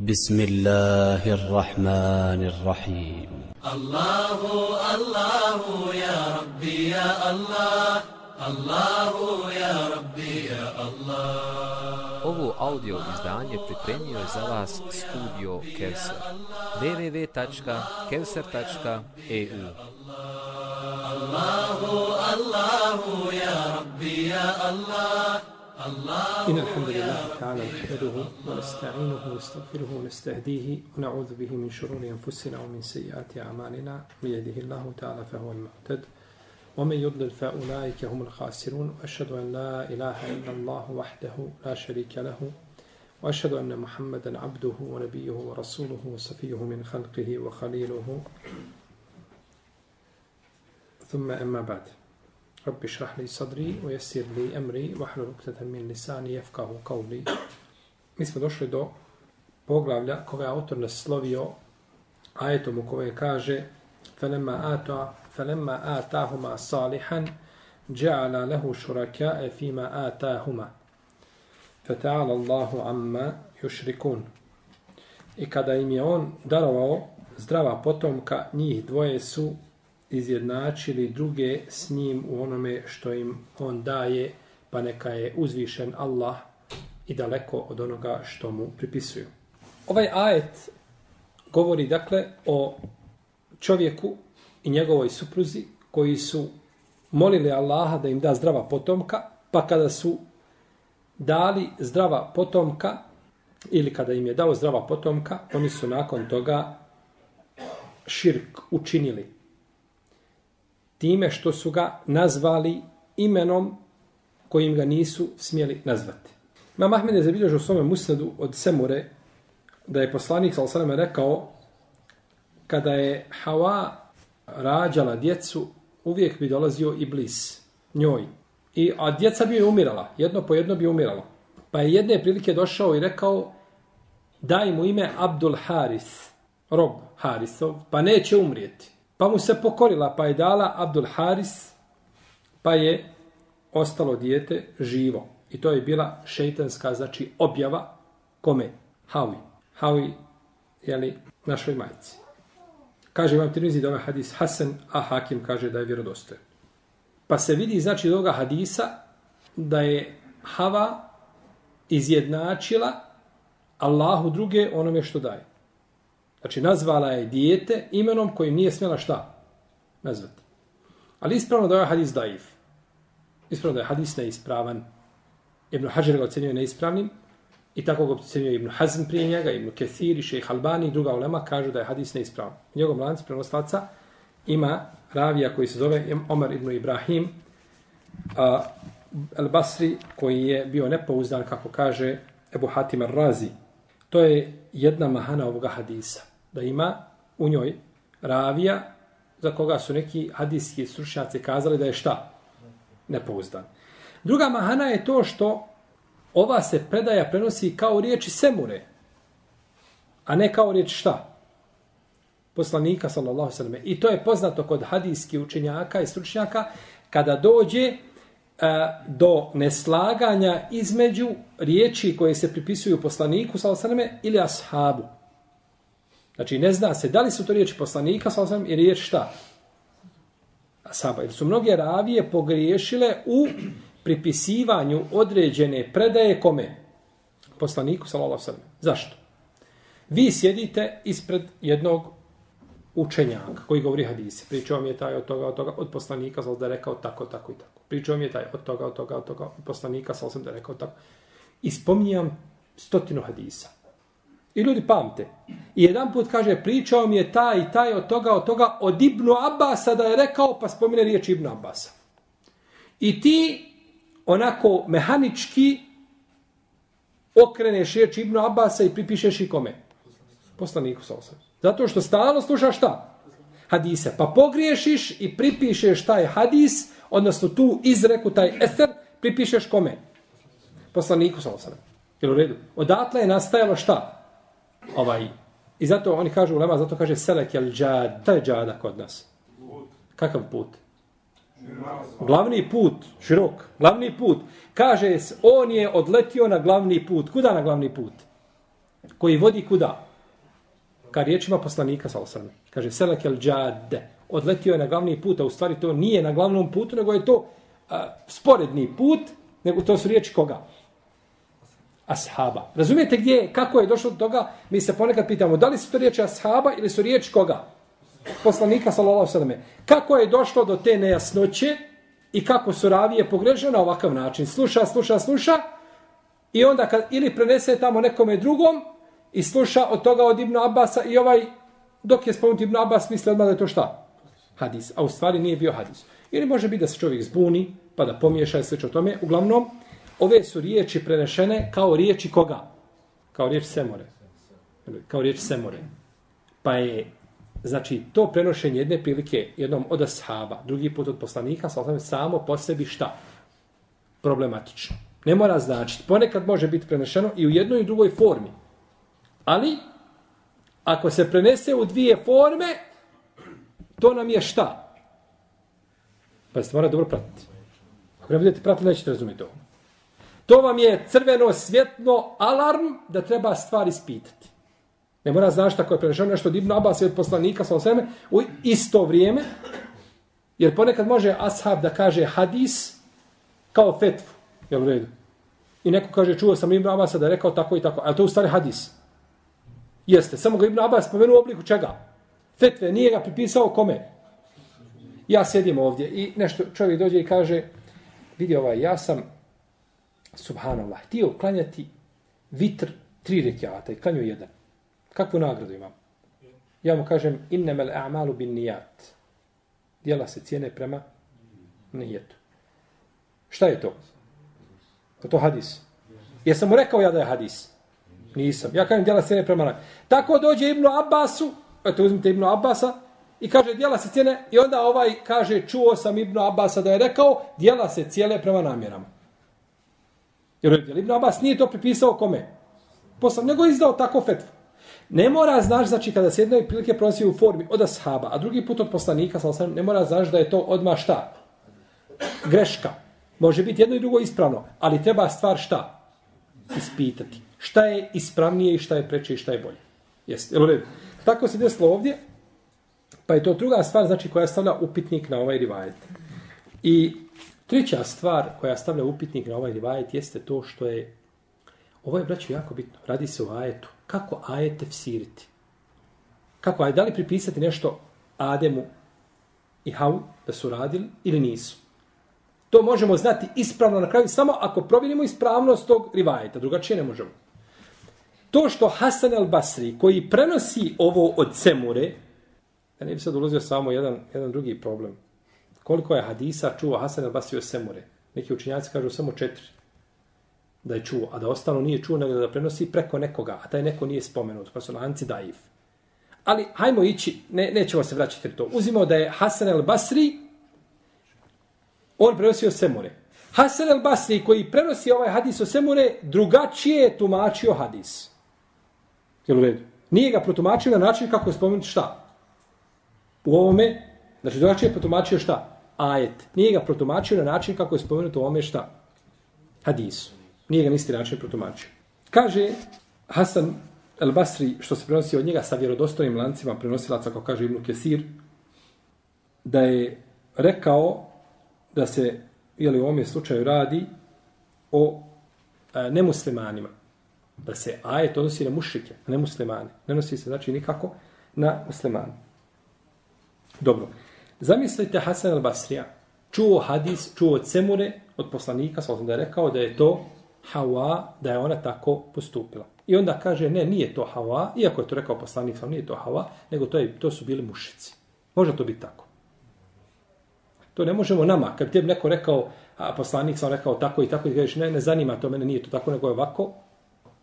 بسم الله الرحمن الرحيم الله الله يا ربي يا الله الله يا ربي يا الله Ovo audio izdanje pripremio je za vas studio Kevser. www.kevser.eu الله الله يا ربي يا الله إن الحمد لله تعالى نحمده ونستعينه ونستغفره ونستهديه ونعوذ به من شرور أنفسنا ومن سيئات أعمالنا. من يهده الله تعالى فهو المعتد ومن يضلل فأولئك هم الخاسرون. وأشهد أن لا إله إلا الله وحده لا شريك له وأشهد أن محمدا عبده ونبيه ورسوله وصفيه من خلقه وخليله. ثم أما بعد. رب اشرح لي صدري ويسر لي أمري واحلل عقدة من لساني يفقهوا قولي Mi smo došli do poglavlja koga je autor naslovio ajetom u kojoj kaže فَلَمَّا آتَا فَلَمَّا آتَاهُمَا صَالِحًا جَعَلَ لَهُ شُرَكَاءَ فِيمَا آتَاهُمَا فَتَعَالَ اللَّهُ عَمَّا يُشْرِكُونَ I kada im je on darovao zdrava potomka, njih dvoje su izjednačili druge s njim u onome što im on daje, pa neka je uzvišen Allah i daleko od onoga što mu pripisuju. Ovaj ajet govori dakle o čovjeku i njegovoj supruzi koji su molili Allaha da im da zdrava potomka, pa kada su dali zdrava potomka ili kada im je dao zdrava potomka, oni su nakon toga širk učinili time što su ga nazvali imenom kojim ga nisu smjeli nazvati. Imam Ahmed je zabilježio u svome musnadu od Semure da je poslanik s.a.v. rekao kada je Hawa rađala djecu, uvijek bi dolazio i bliz njoj. I, a djeca bi je umirala, jedno po jedno bi umiralo. Pa je jedne prilike došao i rekao daj mu ime Abdul Haris, rob Harisov, pa neće umrijeti. Pa mu se pokorila, pa je dala Abdul Haris, pa je ostalo dijete živo. I to je bila šeitanska, znači objava kome? Hawi. Hawi, jeli, našoj majici. Kaže vam Tirmizi da ovaj hadis Hasan, a Hakim kaže da je vjerodostojen. Pa se vidi, znači, od ovoga hadisa da je Hava izjednačila Allahu druge onome što daje. Znači, nazvala je dijete imenom kojim nije smjela šta? Nazvati. Ali ispravno da je ovaj hadis daif. Ispravno da je hadis neispravan. Ibn Hajar ga ocenio neispravnim i tako ga ocenio Ibn Hazm prije njega, Ibn Kethir i Šejh Albani i druga ulema kažu da je hadis neispravan. U njegovom lancu prenoslaca ima ravija koji se zove Omar ibn Ibrahim a, El Basri koji je bio nepouzdan kako kaže Ebu Hatim Razi. To je jedna mahana ovoga hadisa. Da ima u njoj ravija za koga su neki hadijski stručnjaci kazali da je šta? Nepouzdan. Druga mahana je to što ova se predaja prenosi kao riječi semure, a ne kao riječ šta? Poslanika, sallallahu sallam. I to je poznato kod hadijskih učenjaka i stručnjaka kada dođe do neslaganja između riječi koje se pripisuju poslaniku sallallahu ili ashabu. Znači ne zna se da li su to riječi poslanika sallallahu ili riječ šta? Ashaba. Jer su mnoge ravije pogriješile u pripisivanju određene predaje kome? Poslaniku sallallahu Zašto? Vi sjedite ispred jednog učenjaka koji govori hadise. Pričao mi je taj od toga, od toga, od poslanika, sallallahu da je rekao tako, tako i tako. Pričao mi je taj od toga, od toga, od toga, od poslanika, sallallahu da je rekao tako. I spominjam stotinu hadisa. I ljudi pamte. I jedan put kaže, pričao mi je taj i taj od toga, od toga, od Ibnu Abasa da je rekao, pa spomine riječ Ibnu Abasa. I ti onako mehanički okreneš riječ Ibnu Abasa i pripišeš i kome? Poslaniku sallallahu Zato što stalno slušaš šta? Hadise. Pa pogriješiš i pripišeš taj hadis, odnosno tu izreku, taj eser, pripišeš kome? Poslaniku sa osam. Jel u redu? Odatle je nastajalo šta? Ovaj. I zato oni kažu u lema, zato kaže selek jel džad. taj je džada kod nas. Kakav put? Glavni put, širok, glavni put. Kaže, on je odletio na glavni put. Kuda na glavni put? koji vodi kuda? Ka riječima poslanika sa osrme. Kaže, selekel džade. Odletio je na glavni put, a u stvari to nije na glavnom putu, nego je to a, sporedni put, nego to su riječi koga? Ashaba. Razumijete gdje, kako je došlo do toga? Mi se ponekad pitamo, da li su to riječi ashaba ili su riječi koga? Poslanika, sallallahu sallam. Kako je došlo do te nejasnoće i kako su ravije pogrežene na ovakav način? Sluša, sluša, sluša i onda kad ili prenese tamo nekome drugom i sluša od toga od Ibnu Abasa i ovaj, dok je spomenut Ibnu Abbas, misli odmah da je to šta? Hadis. A u stvari nije bio hadis. Ili može biti da se čovjek zbuni, pa da pomiješa i sve o tome. Uglavnom, ove su riječi prenešene kao riječi koga? Kao riječ Semore. Kao riječ Semore. Pa je, znači, to prenošenje jedne prilike jednom od ashaba, drugi put od poslanika, sa samo po sebi šta? Problematično. Ne mora značiti. Ponekad može biti prenešeno i u jednoj i drugoj formi. Ali, ako se prenese u dvije forme, to nam je šta? Pa se mora dobro pratiti. Ako ne budete pratili, nećete razumjeti ovo. To vam je crveno svjetno alarm da treba stvari ispitati. Ne mora znaš tako je prenešeno nešto divno Abbas od poslanika sa osveme u isto vrijeme. Jer ponekad može ashab da kaže hadis kao fetvu. Jel u redu? I neko kaže čuo sam Ibn Abbas da je rekao tako i tako. Ali to u stvari hadis. Jeste. Samo ga Ibn Abbas spomenuo u obliku čega? Fetve. Nije ga pripisao kome? Ja sjedim ovdje i nešto čovjek dođe i kaže vidi ovaj, ja sam subhanallah, htio klanjati vitr tri rekiata i klanju jedan. Kakvu nagradu imam? Ja mu kažem, innemel a'malu bin nijat. Dijela se cijene prema nijetu. Šta je to? Je to hadis? Jesam mu rekao ja da je hadis? Nisam. Ja kažem, djela se cijene prema nijetu. Tako dođe Ibnu Abbasu, eto uzmite Ibnu Abbasa, i kaže, djela se cijene, i onda ovaj kaže, čuo sam Ibnu Abbasa da je rekao, djela se cijele prema namjerama. Jer je Ibn Abbas nije to pripisao kome? Posla, nego je izdao tako fetvu. Ne mora znaš, znači, kada se jednoj prilike pronosi u formi od ashaba, a drugi put od poslanika, sam, ne mora znaš da je to odma šta? Greška. Može biti jedno i drugo ispravno, ali treba stvar šta? Ispitati. Šta je ispravnije i šta je preče i šta je bolje. Jeste, jel u redu? Tako se desilo ovdje, pa je to druga stvar, znači, koja stavlja upitnik na ovaj rivajet. I Treća stvar koja stavlja upitnik na ovaj rivajet jeste to što je, ovo je braću, jako bitno, radi se o ajetu. Kako ajete tefsiriti? Kako ajet, da li pripisati nešto Ademu i Havu da su radili ili nisu? To možemo znati ispravno na kraju samo ako provjerimo ispravnost tog rivajeta, drugačije ne možemo. To što Hasan al-Basri, koji prenosi ovo od Semure, da ne bi sad ulazio samo jedan, jedan drugi problem, Koliko je hadisa čuo Hasan el Basri od Semure? Neki učinjaci kažu samo četiri. Da je čuo, a da ostalo nije čuo, nego da prenosi preko nekoga, a taj neko nije spomenut, pa su lanci daif. Ali, hajmo ići, ne, nećemo se vraćati to. Uzimo da je Hasan el Basri, on prenosio Semure. Hasan el Basri, koji prenosi ovaj hadis o Semure, drugačije je tumačio hadis. Jel u redu? Nije ga protumačio na način kako je spomenuti šta? U ovome, znači drugačije je protumačio šta? ajet. Nije ga protumačio na način kako je spomenuto u ovome šta? Hadisu. Nije ga nisti način protumačio. Kaže Hasan el Basri, što se prenosi od njega sa vjerodostojnim lancima prenosilaca, kao kaže Ibnu Kesir, da je rekao da se, jeli u ovome slučaju radi o e, nemuslimanima. Da se ajet odnosi na mušike, a ne muslimane. Ne nosi se, znači, nikako na muslimane. Dobro. Zamislite Hasan al-Basrija, čuo hadis, čuo od Semure, od poslanika, sa da je rekao da je to Hawa, da je ona tako postupila. I onda kaže, ne, nije to Hawa, iako je to rekao poslanik, sam nije to Hawa, nego to, je, to su bili mušici. Može to biti tako. To ne možemo nama. Kad tebi neko rekao, a poslanik sam rekao tako i tako, i kažeš, ne, ne zanima to, mene nije to tako, nego je ovako,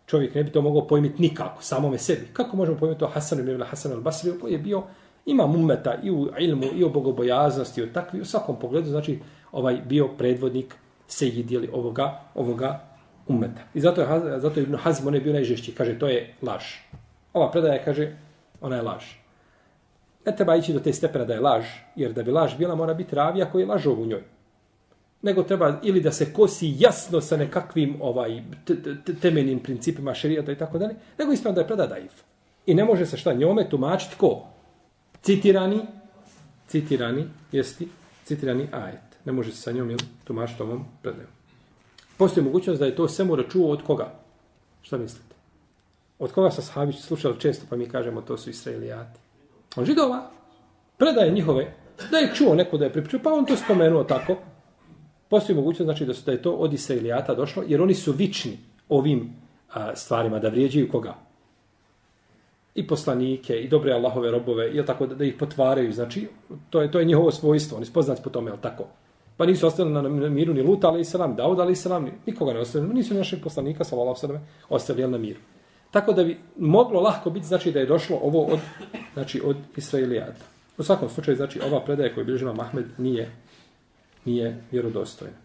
čovjek ne bi to mogao pojmiti nikako, samome sebi. Kako možemo pojmiti to Hasan ibn Hasan al-Basri, koji je bio Ima mumeta i u ilmu, i u bogobojaznosti, i u takvi, u svakom pogledu, znači, ovaj bio predvodnik se jedili ovoga, ovoga umeta. I zato je, zato je Ibn Hazm, on je bio najžešći, kaže, to je laž. Ova predaja kaže, ona je laž. Ne treba ići do te stepena da je laž, jer da bi laž bila, mora biti ravija koji je lažov u njoj nego treba ili da se kosi jasno sa nekakvim ovaj temeljnim principima šerijata i tako dalje, nego ispravno da je predat daif. I ne može se šta njome tumačiti ko? Citirani, citirani, jesti, citirani ajet. Ne može se sa njom jel, tumačiti ovom predajom. Postoji mogućnost da je to Semura čuo od koga? Šta mislite? Od koga sa sahabić slušali često, pa mi kažemo to su Israelijati. On židova, predaje njihove, da je čuo neko da je pripričao, pa on to spomenuo tako. Postoji mogućnost znači da su da je to od Israelijata došlo, jer oni su vični ovim a, stvarima, da vrijeđaju koga? I poslanike, i dobre Allahove robove, i tako da, da ih potvaraju, znači, to je, to je njihovo svojstvo, oni su poznati po tome, je tako? Pa nisu ostali na, miru ni Luta, ali i salam, Daud, ali i salam, nikoga ne ostali, nisu našeg poslanika, sallallahu sallam, ostali na miru. Tako da bi moglo lahko biti, znači, da je došlo ovo od, znači, od Israelijata. U svakom slučaju, znači, ova predaja koju bilježima Mahmed nije, nije vjerodostojna.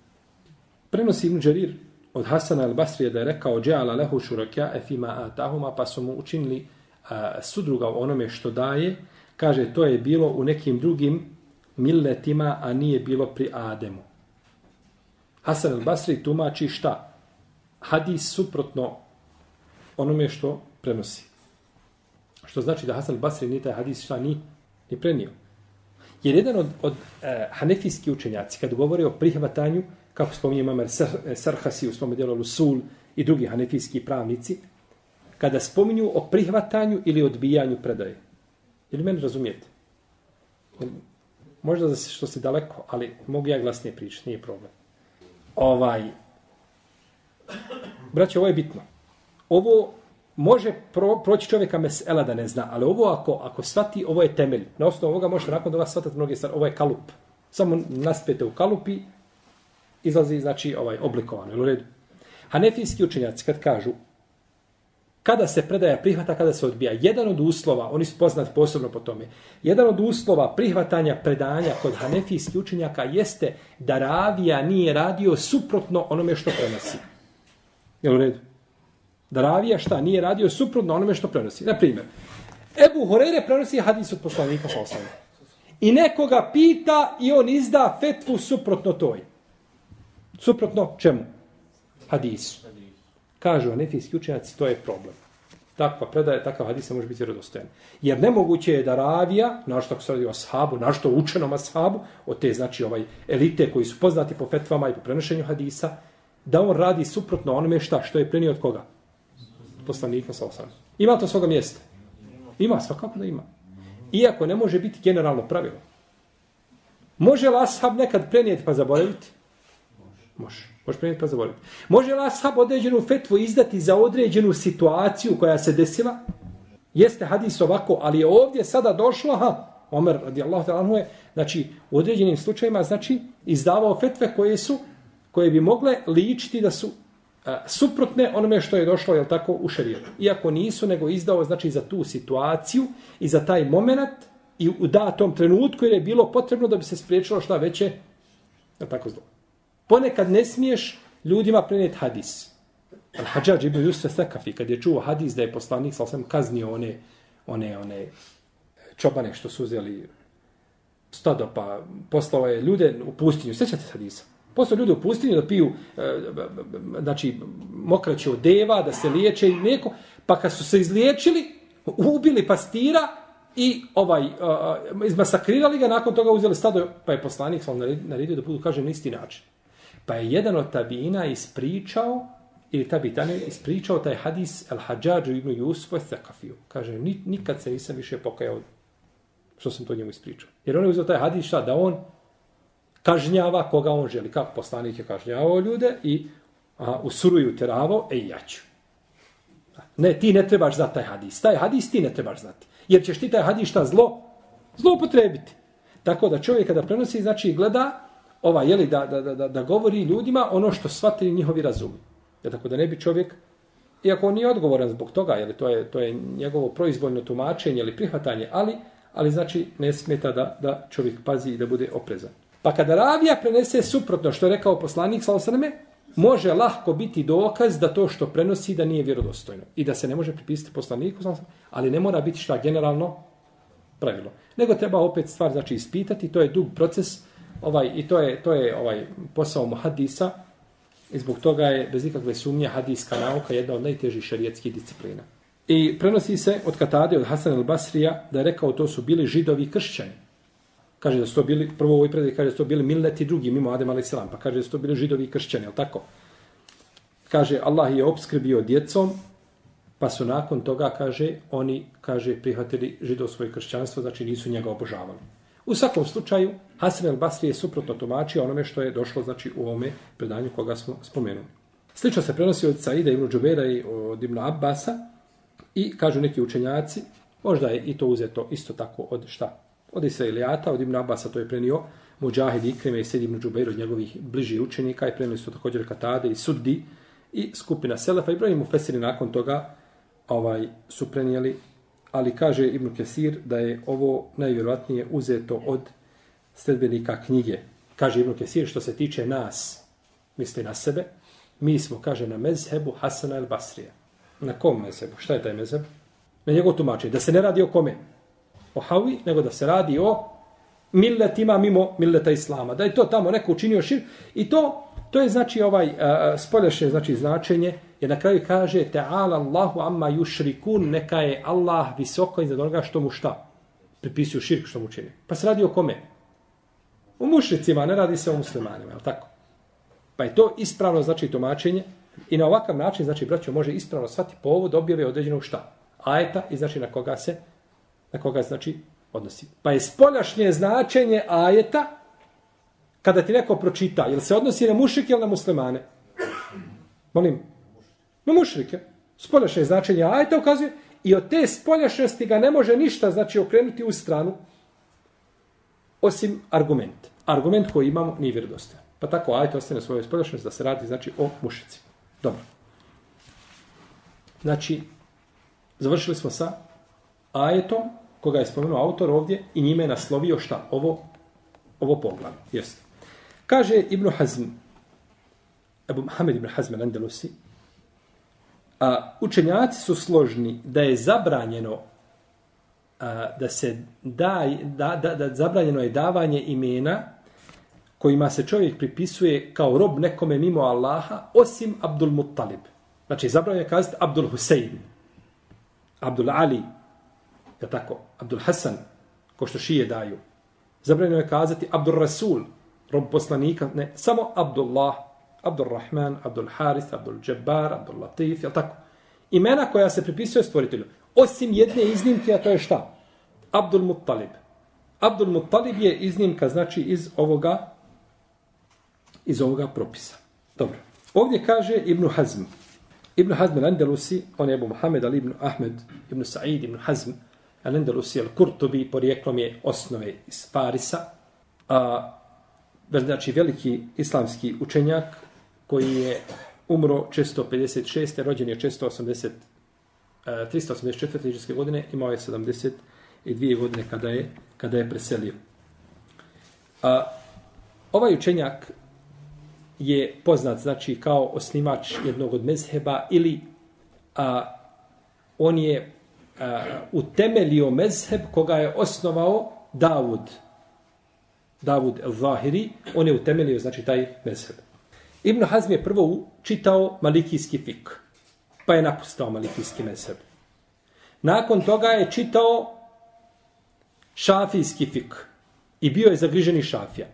Prenosi Ibn Đarir od Hasana al-Basrije da je rekao Džeala lehu šurakja efima atahuma, pa su mu učinili a, sudruga u onome što daje. Kaže, to je bilo u nekim drugim milletima, a nije bilo pri Ademu. Hasan al-Basri tumači šta? Hadis suprotno onome što prenosi. Što znači da Hasan al-Basri nije taj hadis šta ni, ni prenio. Jer jedan od, od e, hanefijski učenjaci, kad govore o prihvatanju, kako spominje Mamer e, Sarhasi u svome djelu Lusul i drugi hanefijski pravnici, kada spominju o prihvatanju ili odbijanju predaje. Ili meni razumijete? Možda da se što se daleko, ali mogu ja glasnije pričati, nije problem. Ovaj, braće, ovo je bitno. Ovo može pro, proći čovjeka mesela da ne zna, ali ovo ako, ako svati, ovo je temelj. Na osnovu ovoga možete nakon toga shvatati mnoge stvari. Ovo je kalup. Samo naspete u kalupi, izlazi, znači, ovaj, oblikovano. U redu. Hanefijski učenjaci kad kažu kada se predaja prihvata, kada se odbija. Jedan od uslova, oni su poznati posebno po tome, jedan od uslova prihvatanja predanja kod hanefijskih učenjaka jeste da ravija nije radio suprotno onome što prenosi. Jel u redu? Da ravija šta? Nije radio suprotno onome što prenosi. Na primjer, Ebu Horeire prenosi hadis od poslanika Fosana. I nekoga pita i on izda fetvu suprotno toj. Suprotno čemu? Hadisu. Kažu anefijski učenjaci, to je problem. Takva predaja, takav hadis ne može biti vjerodostojan. Jer nemoguće je da ravija, našto ako se radi o ashabu, našto učenom ashabu, od te znači ovaj elite koji su poznati po fetvama i po prenošenju hadisa, da on radi suprotno onome šta, što je prenio od koga? Poslanika sa osam. Ima to svoga mjesta? Ima, svakako da ima. Iako ne može biti generalno pravilo. Može li ashab nekad prenijeti pa zaboraviti? Može. Može prenijeti pa zaboraviti. Može li ashab određenu fetvu izdati za određenu situaciju koja se desila? Jeste hadis ovako, ali je ovdje sada došlo, ha, Omer radijallahu ta'ala je, znači, u određenim slučajima, znači, izdavao fetve koje su, koje bi mogle ličiti da su a, suprotne onome što je došlo, jel tako, u šarijetu. Iako nisu, nego izdao, znači, za tu situaciju i za taj moment i u datom trenutku jer je bilo potrebno da bi se spriječilo šta veće, jel tako zlo. Ponekad ne smiješ ljudima prenijeti hadis. Al-Hajjaj ibn Yusuf Sekafi, kad je čuo hadis da je poslanik, sal sam kaznio one, one, one čobane što su uzeli stado, pa poslao je ljude u pustinju. Sjećate se hadisa? Posto ljudi u pustinju da piju e, znači, mokraće od deva, da se liječe i neko. Pa kad su se izliječili, ubili pastira i ovaj e, e izmasakrirali ga, nakon toga uzeli stado, pa je poslanik sam naredio da budu, kažem, na isti način. Pa je jedan od tabina ispričao, ili ta tabitane ispričao taj hadis El Hadžađu ibn Jusufu e Thekafiju. Kaže, nikad se nisam više pokajao što sam to njemu ispričao. Jer on je uzeo taj hadis šta? Da on kažnjava koga on želi. Kako poslanik je kažnjavao ljude i a, usuruju teravo, e ja ću. Ne, ti ne trebaš znati taj hadis. Taj hadis ti ne trebaš znati. Jer ćeš ti taj hadis šta zlo? Zlo upotrebiti. Tako da čovjek kada prenosi, znači gleda ova, jeli, da, da, da, da govori ljudima ono što shvatili njihovi razumi. Ja, tako da ne bi čovjek, iako on nije odgovoran zbog toga, jeli, to, je, to je njegovo proizvoljno tumačenje ili prihvatanje, ali, ali znači ne smeta da, da čovjek pazi i da bude oprezan. Pa kada ravija prenese suprotno što je rekao poslanik, salosaname, može lahko biti dokaz da to što prenosi da nije vjerodostojno i da se ne može pripisati poslaniku, ali ne mora biti šta generalno pravilo. Nego treba opet stvar znači ispitati, to je dug proces, ovaj, i to je, to je ovaj posao muhadisa, i zbog toga je bez ikakve sumnje hadiska nauka jedna od najtežih šerijetskih disciplina. I prenosi se od Katade, od Hasan al-Basrija, da je rekao to su bili židovi kršćani. Kaže da su to bili, prvo u ovoj predaj kaže da su to bili milneti drugi, mimo Adem a.s. Pa kaže da su to bili židovi kršćani, je tako? Kaže, Allah je obskrbio djecom, pa su nakon toga, kaže, oni, kaže, prihvatili židovstvo i kršćanstvo, znači nisu njega obožavali. U svakom slučaju, Hasan el Basri je suprotno tumačio onome što je došlo, znači, u ovome predanju koga smo spomenuli. Slično se prenosi od Saida ibn Džubera i od ibn Abbasa i kažu neki učenjaci, možda je i to uzeto isto tako od šta? Od Israilijata, od ibn Abbasa to je prenio Mujahid Ikrime i Sedi ibn Džubeir od njegovih bližih učenika i prenili su također Katade i Suddi i skupina Selefa i brojni mu fesiri nakon toga ovaj su prenijeli ali kaže Ibn Kesir da je ovo najvjerojatnije uzeto od sledbenika knjige. Kaže Ibn Kesir što se tiče nas, misli na sebe, mi smo, kaže, na mezhebu Hasana el Basrija. Na kom mezhebu? Šta je taj mezheb? Na njegov tumačenje. Da se ne radi o kome? O Havi, nego da se radi o milletima mimo milleta Islama. Da je to tamo neko učinio šir. I to, to je znači ovaj eh, eh, uh, spoljašnje znači značenje jer na kraju kaže ta'ala Allahu amma yushrikun neka je Allah visoko iznad onoga što mu šta pripisuju širk što mu čini. Pa se radi o kome? O mušricima, ne radi se o muslimanima, je tako? Pa je to ispravno znači tumačenje i na ovakav način znači braćo može ispravno svati povod objave određenog šta? Ajeta i znači na koga se na koga znači odnosi. Pa je spoljašnje značenje ajeta kada ti neko pročita, jel se odnosi na mušike ili na muslimane? Molim, na mušrike. Spoljašnje značenje ajeta ukazuje i od te spoljašnjosti ga ne može ništa znači okrenuti u stranu osim argument. Argument koji imamo nije vjerodostojan. Pa tako ajta ostane svojoj spoljašnjosti da se radi znači o mušici. Dobro. Znači, završili smo sa ajetom koga je spomenuo autor ovdje i njime je naslovio šta? Ovo, ovo poglavlje. Jeste. Kaže Ibn Hazm, Abu Muhammed Ibn Hazm al-Andalusi, a, učenjaci su složni da je zabranjeno a, da se da, da, da, da zabranjeno je davanje imena kojima se čovjek pripisuje kao rob nekome mimo Allaha, osim Abdul Muttalib. Znači, zabranjeno je kazati Abdul Husein, Abdul Ali, je tako, Abdul Hasan, ko što šije daju. Zabranjeno je kazati Abdul Rasul, rob poslanika, ne, samo Abdullah, Abdul Rahman, Abdul Haris, Abdul Jabbar, Abdul Latif, je tako? Imena koja se pripisuje stvoritelju. Osim jedne iznimke, a to je šta? Abdul Muttalib. Abdul Muttalib je iznimka, znači, iz ovoga iz ovoga propisa. Dobro. Ovdje kaže Ibn Hazm. Ibn Hazm al-Andalusi, on je Abu Muhammed ali ibn Ahmed, ibn Sa'id, ibn Hazm, al-Andalusi, al-Kurtubi, porijeklom je osnove iz Farisa. A, znači veliki islamski učenjak koji je umro 656. rođen je 680 384. iđeske godine, imao je 72 godine kada je, kada je preselio. A, ovaj učenjak je poznat znači kao osnivač jednog od mezheba ili a, on je Eh, uh, utemelio mezheb koga je osnovao Davud, Davud el-Zahiri, on je utemelio, znači, taj mezheb. Ibn Hazm je prvo čitao malikijski fik, pa je napustao malikijski mezheb. Nakon toga je čitao šafijski fik i bio je zagriženi šafija.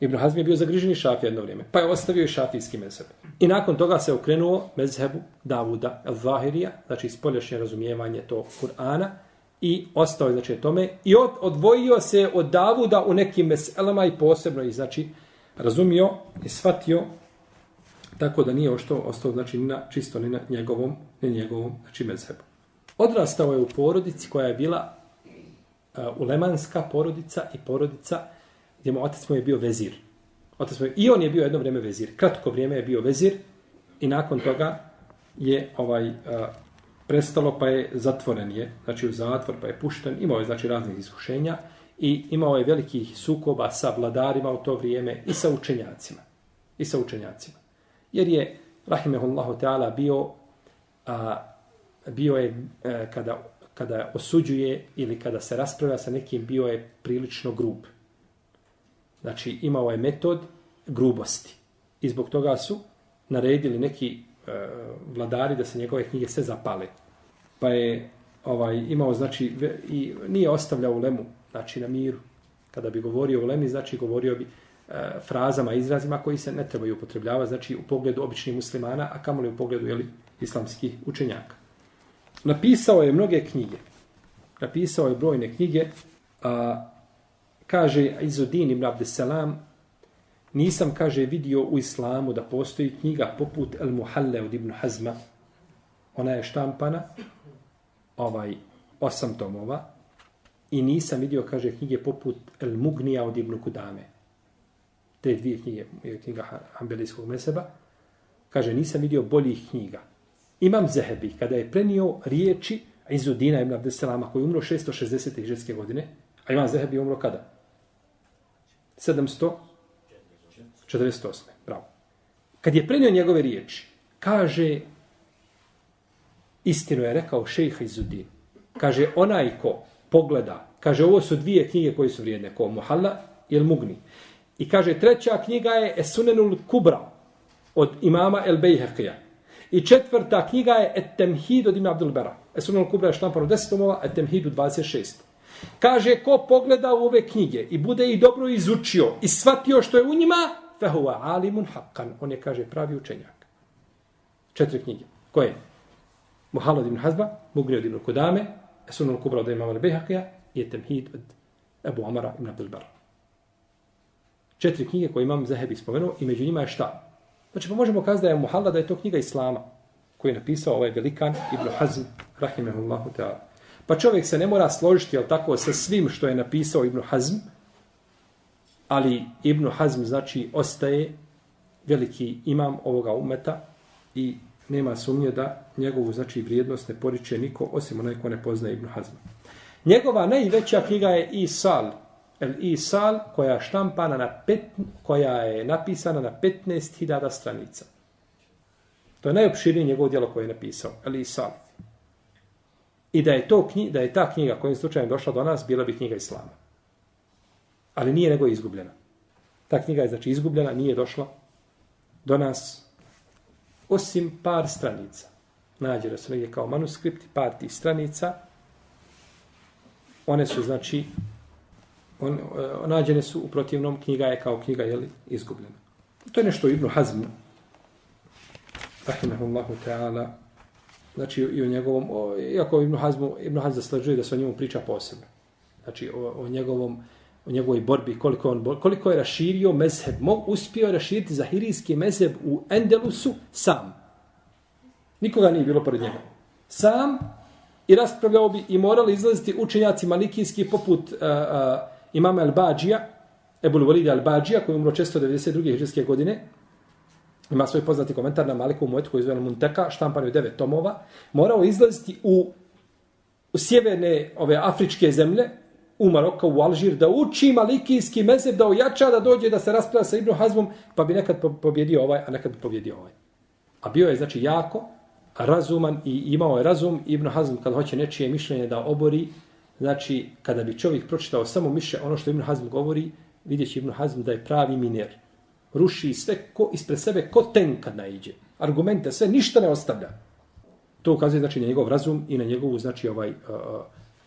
Ibn Hazm je bio zagriženi šafija jedno vrijeme, pa je ostavio i šafijski mezheb. I nakon toga se okrenuo mezhebu Davuda al-Zahirija, znači spoljašnje razumijevanje to Kur'ana, i ostao je znači tome i od, odvojio se od Davuda u nekim meselama i posebno i znači razumio i shvatio tako da nije ostao, ostao znači na čisto ni na njegovom ni njegovom znači mezhebu. Odrastao je u porodici koja je bila uh, ulemanska porodica i porodica gdje mu otac mu je bio vezir. Otac mu je, I on je bio jedno vrijeme vezir. Kratko vrijeme je bio vezir i nakon toga je ovaj a, prestalo pa je zatvoren je, znači u zatvor pa je pušten, imao je znači raznih iskušenja i imao je velikih sukoba sa vladarima u to vrijeme i sa učenjacima. I sa učenjacima. Jer je, rahimehullahu ta'ala, bio, a, bio je a, kada, kada osuđuje ili kada se raspravlja sa nekim, bio je prilično grub. Znači, imao ovaj je metod grubosti. I zbog toga su naredili neki e, vladari da se njegove knjige sve zapale. Pa je ovaj imao, znači, ve, i nije ostavljao u lemu, znači, na miru. Kada bi govorio u lemi, znači, govorio bi e, frazama, izrazima koji se ne trebaju upotrebljavati, znači, u pogledu običnih muslimana, a kamoli u pogledu, jeli, islamskih učenjaka. Napisao je mnoge knjige. Napisao je brojne knjige, a kaže Izudin ibn Abdesalam, nisam, kaže, vidio u islamu da postoji knjiga poput El Muhalle od Ibn Hazma. Ona je štampana, ovaj, osam tomova, i nisam vidio, kaže, knjige poput El Mugnija od Ibn Kudame. Te dvije knjige, je knjiga Ambelijskog meseba. Kaže, nisam vidio boljih knjiga. Imam Zehebi, kada je prenio riječi Izudina ibn Abdeselama, koji je umro 660. hiđarske godine, a Imam Zehebi umro kada? 748. Bravo. Kad je prenio njegove riječi, kaže, istinu je rekao šejh Izudin. Kaže, onaj ko pogleda, kaže, ovo su dvije knjige koje su vrijedne, ko Muhalla ili Mugni. I kaže, treća knjiga je Esunenul Kubra od imama El Bejhekija. I četvrta knjiga je Et Temhid od ima Abdul Bera. Esunenul Kubra je štampano 10 tomova, Et Temhid u 26. Kaže, ko pogleda u ove knjige i bude ih dobro izučio i shvatio što je u njima, fehuva alimun haqqan. On je, kaže, pravi učenjak. Četiri knjige. Koje? Muhalad ibn Hazba, Mugni od ibn Kudame, Sunan Kubra od imama Al-Bihaqija i Temhid od Ebu Amara ibn Abdul Bar. Četiri knjige koje imam Zahebi spomenuo i među njima je šta? Znači, pa možemo kazati da je Muhalla da je to knjiga Islama koju je napisao ovaj velikan Ibn Hazm, rahimehullahu ta'ala. Pa čovjek se ne mora složiti, jel tako, sa svim što je napisao Ibn Hazm, ali Ibn Hazm znači ostaje veliki imam ovoga umeta i nema sumnje da njegovu znači vrijednost ne poriče niko osim onaj ko ne poznaje Ibn Hazma. Njegova najveća knjiga je Isal, El Isal, koja je štampana na pet, koja je napisana na 15.000 stranica. To je najopširnije njegovo djelo koje je napisao, El Isal. I da je, to knjiga, da je ta knjiga kojim slučajem došla do nas, bila bi knjiga Islama. Ali nije nego izgubljena. Ta knjiga je znači izgubljena, nije došla do nas osim par stranica. Nađe da su negdje kao manuskripti, par tih stranica. One su znači on, e, nađene su u protivnom knjiga je kao knjiga je izgubljena. To je nešto Ibn Hazm rahimahullahu ta'ala znači i o njegovom, o, iako Ibn Hazm, Ibn Hazm zaslađuje da se o njemu priča posebno. Znači o, o njegovom, o njegovoj borbi, koliko, on, koliko je raširio mezheb, mog uspio je raširiti zahirijski mezheb u Endelusu sam. Nikoga nije bilo pored njega. Sam i raspravljao bi i morali izlaziti učenjaci malikijski poput uh, uh, imama Al-Bađija, Ebul Walid Al-Bađija, koji je umro 692. hiđarske godine, ima svoj poznati komentar na Maliku Mojetu koji je zove Munteka, štampan je devet tomova, morao izlaziti u, u sjeverne ove afričke zemlje, u Maroka, u Alžir, da uči malikijski mezeb, da ojača, da dođe, da se raspravlja sa Ibnu Hazmom, pa bi nekad pobjedio ovaj, a nekad bi pobjedio ovaj. A bio je, znači, jako razuman i imao je razum. Ibn Hazm, kad hoće nečije mišljenje da obori, znači, kada bi čovjek pročitao samo miše ono što Ibn Hazm govori, vidjet će Ibn Hazm da je pravi miner. Ruši sve ko, ispred sebe ko ten kad naiđe. Argumente, sve, ništa ne ostavlja. To ukazuje, znači, na njegov razum i na njegovu, znači, ovaj,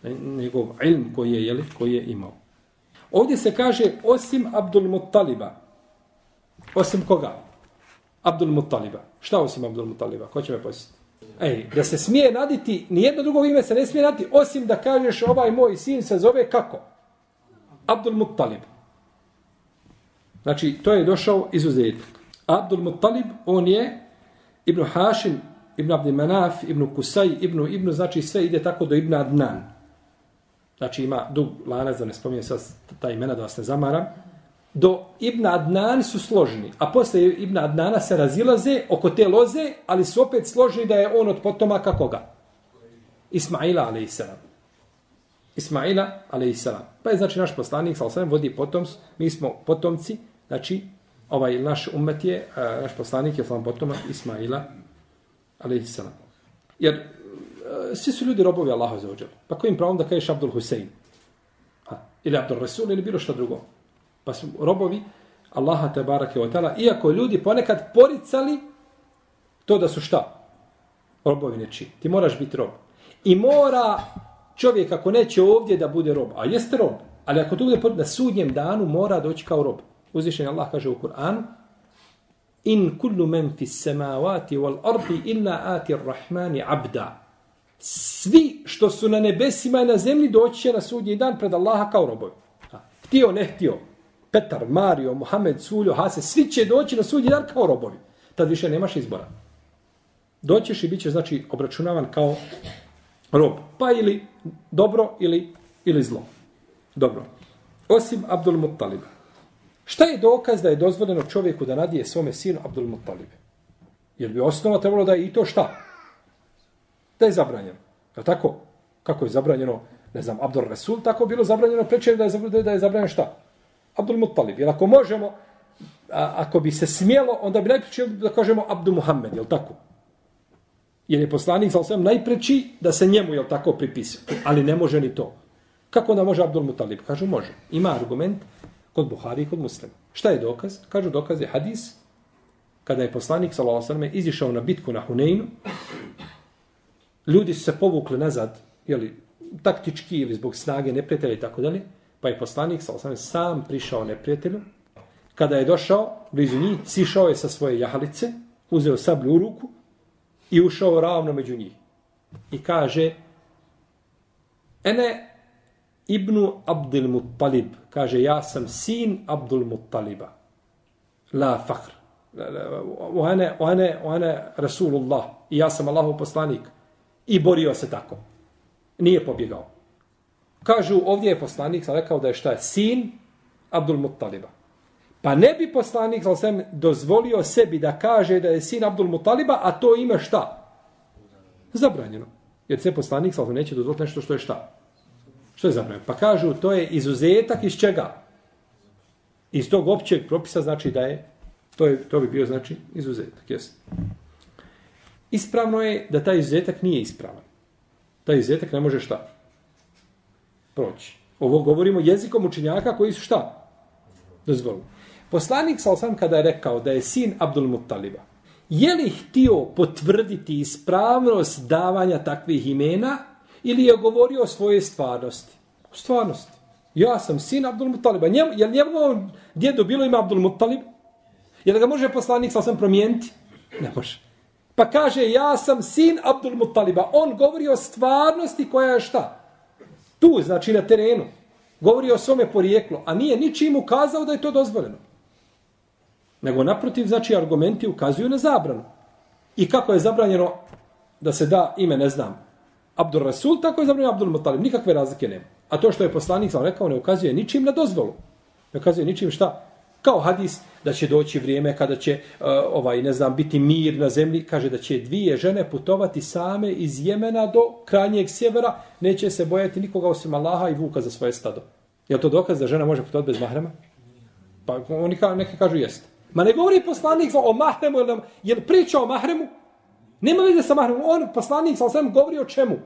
na njegov ilm koji je, jeli, koji je imao. Ovdje se kaže osim Abdul Muttaliba. Osim koga? Abdul Muttaliba. Šta osim Abdul Muttaliba? Ko će me posjetiti? Ej, da se smije naditi, nijedno drugo ime se ne smije naditi, osim da kažeš ovaj moj sin se zove kako? Abdul Muttalib. Znači, to je došao izuzetak. Abdul Muttalib, on je Ibn Hašim, Ibn Abdi Manaf, Ibn Kusaj, Ibn, Ibn, znači sve ide tako do Ibn Adnan. Znači ima dug lanac, da ne spominjem sad ta imena, da vas ne zamaram. Do Ibn Adnan su složeni, a posle Ibn Adnana se razilaze oko te loze, ali su opet složeni da je on od potomaka koga? Ismaila, a.s. Ismaila, a.s. Pa je znači naš poslanik, sa osvijem, vodi potoms, mi smo potomci, znači ovaj naš umet je, naš poslanik je sam Ismaila, a.s. Jer e, svi su ljudi robovi Allaha za ođelu. Pa kojim pravom da kažeš Abdul Husein? Ha? Ili Abdul Rasul ili bilo što drugo? Pa su robovi Allaha te barake otala, iako ljudi ponekad poricali to da su šta? Robovi neči. Ti moraš biti rob. I mora čovjek ako neće ovdje da bude rob, a jeste rob, ali ako to bude na sudnjem danu mora doći kao rob. Uzvišen Allah kaže u Kur'anu, in kullu men fi samavati wal ardi illa ati rahmani abda. Svi što su na nebesima i na zemlji doći će na sudnji dan pred Allaha kao robovi. Htio, ne htio. Petar, Mario, Mohamed, Suljo, Hase, svi će doći na sudnji dan kao robovi. Tad više nemaš izbora. Doćeš i bit će, znači, obračunavan kao rob. Pa ili dobro ili, ili zlo. Dobro. Osim Abdul Muttaliba. Šta je dokaz da je dozvoljeno čovjeku da nadije svome sinu Abdul Muttalibe? Jer bi osnova trebalo da je i to šta? Da je zabranjeno. Je tako? Kako je zabranjeno, ne znam, Abdul Rasul, tako bilo zabranjeno preče da je, zabranjeno, da je zabranjeno šta? Abdul Muttalib. Jer ako možemo, a, ako bi se smjelo, onda bi najpreći da kažemo Abdul Muhammed, je tako? Jer je poslanik sa osvijem najpreći da se njemu, je tako, pripisao. Ali ne može ni to. Kako onda može Abdul Mutalib? Kažu, može. Ima argument kod Buhari i kod muslima. Šta je dokaz? Kažu, dokaz je hadis. Kada je poslanik, sa izišao na bitku na Huneinu, ljudi su se povukli nazad, jeli, taktički ili zbog snage neprijatelja i tako dalje, pa je poslanik, sa sam prišao neprijatelju. Kada je došao, blizu njih, sišao je sa svoje jahalice, uzeo sablju u ruku, i ušao ravno među njih. I kaže, ene ibnu Abdul Muttalib, kaže, ja sam sin Abdul Muttaliba. La fakr. O ene, o ene, Rasulullah. I ja sam Allahov poslanik. I borio se tako. Nije pobjegao. Kažu, ovdje je poslanik, sam rekao da je šta je sin Abdul Muttaliba. Pa ne bi poslanik sam dozvolio sebi da kaže da je sin Abdul Muttaliba, a to ime šta? Zabranjeno. Jer se poslanik sam neće dozvoliti nešto što je šta? Što je zabranjeno? Pa kažu, to je izuzetak iz čega? Iz tog općeg propisa znači da je, to, je, to bi bio znači izuzetak. Jes. Ispravno je da taj izuzetak nije ispravan. Taj izuzetak ne može šta? Proći. Ovo govorimo jezikom učinjaka koji su šta? Dozvolimo. Poslanik sa osam kada je rekao da je sin Abdul Muttaliba, je li htio potvrditi ispravnost davanja takvih imena ili je govorio o svojoj stvarnosti? O stvarnosti. Ja sam sin Abdul Muttaliba. Njem, je li njegovom djedu bilo ima Abdul Muttalib? Je li ga može poslanik sa sam promijeniti? Ne može. Pa kaže, ja sam sin Abdul Muttaliba. On govori o stvarnosti koja je šta? Tu, znači na terenu. Govori o svome porijeklu, a nije ničim ukazao da je to dozvoljeno. Nego naprotiv, znači, argumenti ukazuju na zabranu. I kako je zabranjeno da se da ime, ne znam, Abdul Rasul, tako je zabranio Abdul Mutalib. Nikakve razlike nema. A to što je poslanik sam rekao, ne ukazuje ničim na dozvolu. Ne ukazuje ničim šta? Kao hadis da će doći vrijeme kada će, uh, ovaj ne znam, biti mir na zemlji. Kaže da će dvije žene putovati same iz Jemena do krajnjeg sjevera. Neće se bojati nikoga osim Allaha i vuka za svoje stado. Je to dokaz da žena može putovati bez mahrema? Pa oni ka, neki kažu jeste. Ma ne govori poslanik o mahremu, jer, priča o mahremu? Nema veze sa mahramom. On, poslanik, sa sam govori o čemu?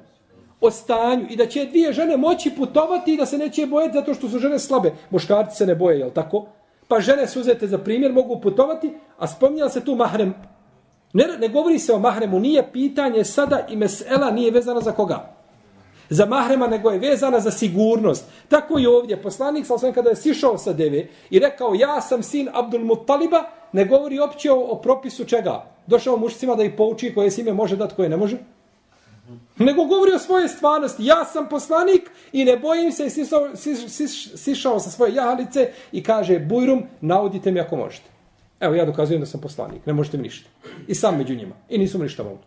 O stanju. I da će dvije žene moći putovati i da se neće bojati zato što su žene slabe. Muškarci se ne boje, je tako? Pa žene su uzete za primjer, mogu putovati, a spominjala se tu mahrem. Ne, ne govori se o mahremu, nije pitanje sada i mesela nije vezana za koga? za mahrema, nego je vezana za sigurnost. Tako i ovdje. Poslanik, sa kada je sišao sa deve i rekao, ja sam sin Abdul Muttaliba, ne govori opće o, o propisu čega. Došao mušcima da ih pouči koje se ime može dati, koje ne može. Nego govori o svoje stvarnosti. Ja sam poslanik i ne bojim se i sišao, sišao sa svoje jahalice i kaže, Bujrum, naudite mi ako možete. Evo, ja dokazujem da sam poslanik. Ne možete mi ništa. I sam među njima. I nisu mi ništa mogu.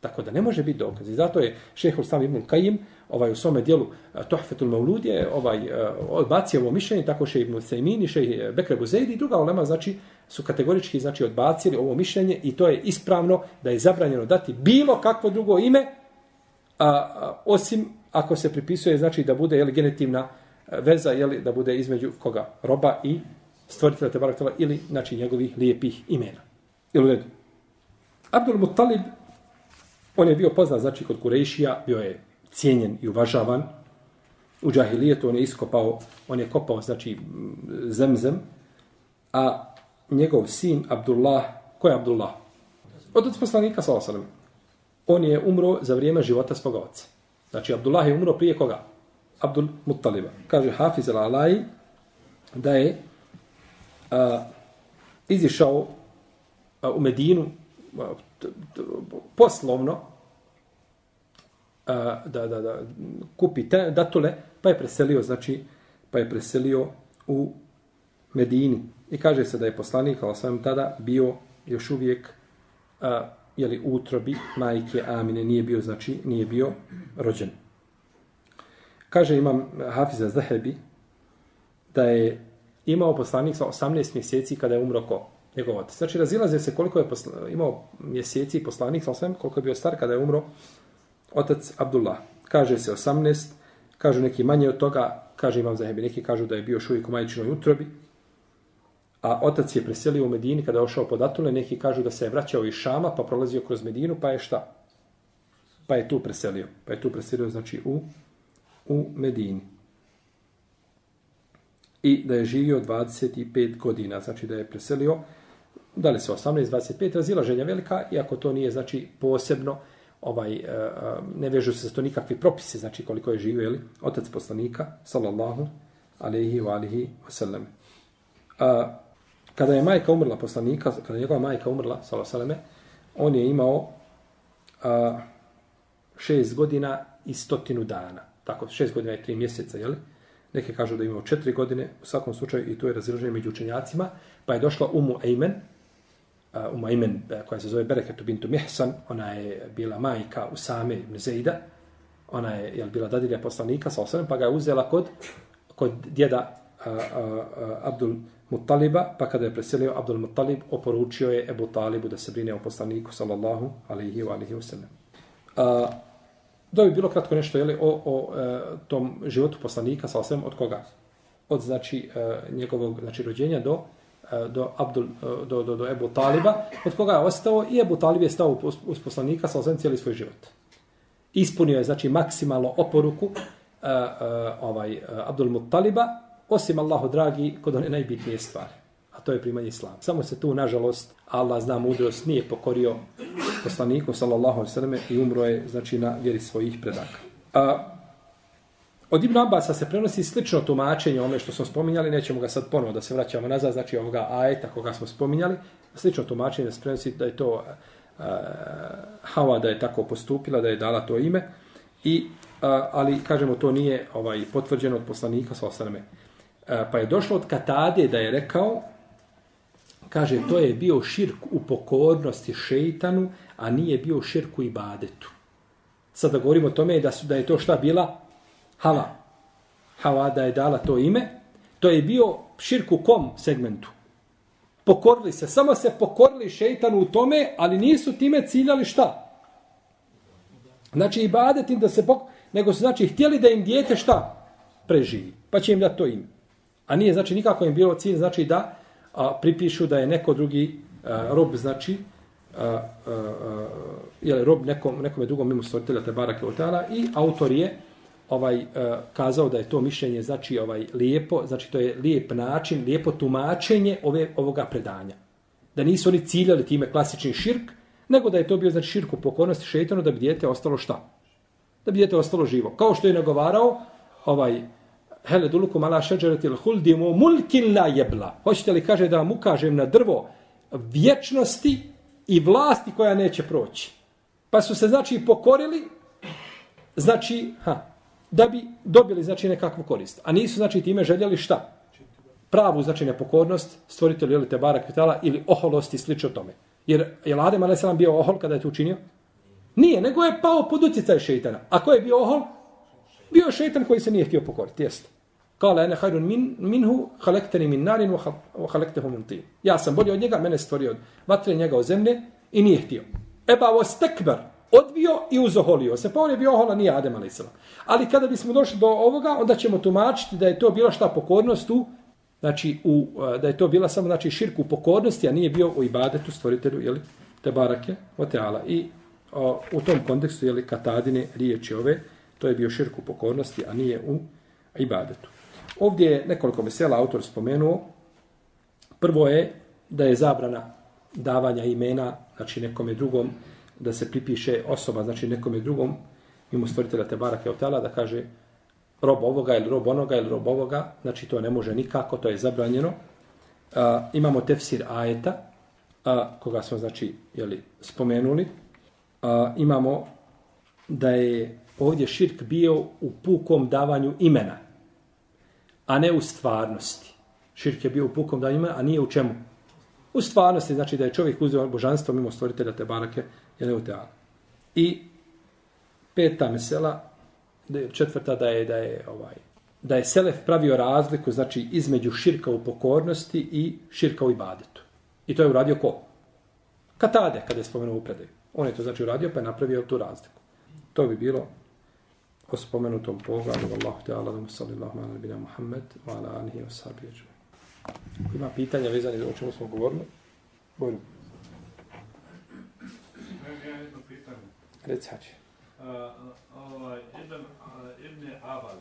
Tako da ne može biti dokaz. I zato je šehol sam Ibn Kajim ovaj, u svome dijelu eh, Tohfetul Maulud je ovaj, eh, odbacio ovo mišljenje, tako še Ibn Sejmini, še eh, Bekre Buzejdi i druga olema znači, su kategorički znači, odbacili ovo mišljenje i to je ispravno da je zabranjeno dati bilo kakvo drugo ime, a, a, osim ako se pripisuje znači da bude jeli, genetivna veza, jeli, da bude između koga? Roba i stvoritelja Tebaraktova ili znači, njegovih lijepih imena. Ili Abdul Muttalib On je bio poznat, znači, kod Kurejšija, bio je cijenjen i uvažavan. u džahilijetu, on je iskopao, on je kopao, znači, zemzem, a njegov sin, Abdullah, ko je Abdullah? Od poslanika, sallallahu. On je umro za vrijeme života svoga oca. Znači, Abdullah je umro prije koga? Abdul Muttaliba. Kaže Hafiz al-Alai da je a, izišao a, u Medinu a, t, t, poslovno a, da, da, da kupi te datule, pa je preselio, znači, pa je preselio u Medini. I kaže se da je poslanik, ali sam tada bio još uvijek a, jeli, utrobi majke Amine, nije bio, znači, nije bio rođen. Kaže imam Hafiza Zahebi da je imao poslanik sa 18 mjeseci kada je umro ko njegov otac. Znači razilaze se koliko je posla, imao mjeseci poslanik sa 8, koliko je bio star kada je umro otac Abdullah. Kaže se 18, kažu neki manje od toga, kaže imam Zahebi, neki kažu da je bio šuvijek u majičinoj utrobi, a otac je preselio u Medini kada je ošao pod Atule, neki kažu da se je vraćao iz Šama, pa prolazio kroz Medinu, pa je šta? Pa je tu preselio. Pa je tu preselio, znači, u u Medini. I da je živio 25 godina, znači da je preselio, da li se 18, 25, razila ženja velika, iako to nije, znači, posebno, ovaj, e, e, ne vežu se za to nikakvi propise, znači koliko je živio, jeli, otac poslanika, sallallahu alaihi wa alihi wasallam. A, kada je majka umrla poslanika, kada je njegova majka umrla, sallallahu alaihi on je imao a, šest godina i stotinu dana tako, šest godina i tri mjeseca, jeli? Neke kažu da je imao četiri godine, u svakom slučaju i to je razilaženje među učenjacima, pa je došla Umu Ejmen, uh, Umu Ejmen, e, koja se zove Bereketu bintu Mihsan, ona je bila majka Usame ibn Zejda, ona je jel, bila dadilja poslanika sa osam, pa ga je uzela kod, kod djeda uh, uh, uh, Abdul Muttaliba, pa kada je preselio Abdul Muttalib, oporučio je Ebu Talibu da se brine o poslaniku, sallallahu alaihi wa alaihi wa sallam. Uh, Da bi bilo kratko nešto jeli, o, o e, tom životu poslanika, sa osvijem, od koga? Od znači, e, njegovog znači, rođenja do, E, do, Abdul, e, do, do, do Ebu Taliba, od koga je ostao i Ebu Talib je stao uz poslanika sa osvijem cijeli svoj život. Ispunio je znači, maksimalno oporuku uh, uh, ovaj, Abdul Muttaliba, osim Allahu dragi, kod one najbitnije stvari. A to je primanje islama. Samo se tu, nažalost, Allah zna mudrost, nije pokorio poslaniku sallallahu alejhi ve selleme i umro je znači na vjeri svojih predaka. A od Ibn Abasa se prenosi slično tumačenje ome što smo spominjali, nećemo ga sad ponovo da se vraćamo nazad, znači ovoga ajeta koga smo spominjali, slično tumačenje se prenosi da je to e, e, uh, Hava da je tako postupila, da je dala to ime i uh, ali kažemo to nije ovaj potvrđeno od poslanika sa osaname. Uh. Pa je došlo od Katade da je rekao kaže to je bio širk u pokornosti šeitanu, a nije bio širk u ibadetu. Sada govorimo o tome da su da je to šta bila Hava. Hava da je dala to ime. To je bio širku kom segmentu? Pokorili se. Samo se pokorili šeitanu u tome, ali nisu time ciljali šta? Znači ibadet im da se pok... Nego su znači htjeli da im dijete šta? Preživi. Pa će im da to ime. A nije znači nikako im bilo cilj znači da a, pripišu da je neko drugi a, rob, znači, a, a, a, je rob nekom, nekome drugom mimo stvoritelja te barake i autor je ovaj e, kazao da je to mišljenje znači ovaj lijepo, znači to je lijep način, lijepo tumačenje ove ovoga predanja. Da nisu oni ciljali time klasični širk, nego da je to bio znači širk u pokornosti šejtanu da bi dijete ostalo šta? Da bi dijete ostalo živo. Kao što je nagovarao ovaj hele duluku mala šeđereti il huldi mu mulkin la jebla. Hoćete li kaže da vam ukažem na drvo vječnosti i vlasti koja neće proći. Pa su se znači pokorili, znači, ha, da bi dobili znači nekakvu korist. A nisu znači time željeli šta? Pravu znači nepokornost, stvoritelju ili te barak ili oholosti slično tome. Jer je Adem a.s. bio ohol kada je to učinio? Nije, nego je pao pod utjecaj šeitana. A ko je bio ohol? Bio je šeitan koji se nije htio pokoriti, jeste. Kala ene hajrun min, minhu, halekteni min narin, wa halektehu min tim. Ja sam bolji od njega, mene stvorio od vatre njega od zemlje i nije htio. Eba ovo stekber, odbio i uzoholio se. Pa on je bio ohola, nije Adem a.s. Ali kada bismo došli do ovoga, onda ćemo tumačiti da je to bila šta pokornost u, znači, u, da je to bila samo znači, širku pokornosti, a nije bio u ibadetu stvoritelju, jeli, te barake, o teala. I o, u tom kontekstu, jeli, katadine riječi ove, to je bio širku pokornosti, a nije u ibadetu. Ovdje je nekoliko mesela autor spomenuo. Prvo je da je zabrana davanja imena, znači nekome drugom, da se pripiše osoba, znači nekome drugom, mimo stvoritelja Tebara Keotala, da kaže rob ovoga ili rob onoga ili rob ovoga, znači to ne može nikako, to je zabranjeno. A, imamo tefsir ajeta, a, koga smo znači jeli, spomenuli. A, imamo da je ovdje širk bio u pukom davanju imena, a ne u stvarnosti. Širk je bio u pukom davanju imena, a nije u čemu? U stvarnosti, znači da je čovjek uzeo božanstvo mimo stvoritelja te barake, je teala. I peta mesela, četvrta da je da je ovaj da je selef pravio razliku znači između širka u pokornosti i širka u ibadetu. I to je uradio ko? Katade, kada je spomenuo u predaju. On je to znači uradio, pa je napravio tu razliku. To bi bilo o spomenutom poglavlju. Allahu te alamu sallallahu ala nabina Muhammed, wa ala alihi wa sahbihi. Ima pitanja vezane za o čemu smo govorili? Bojno. Ja jedno pitanje. Reci hači. Uh, ovaj, Ibn, uh, Ibn Abad,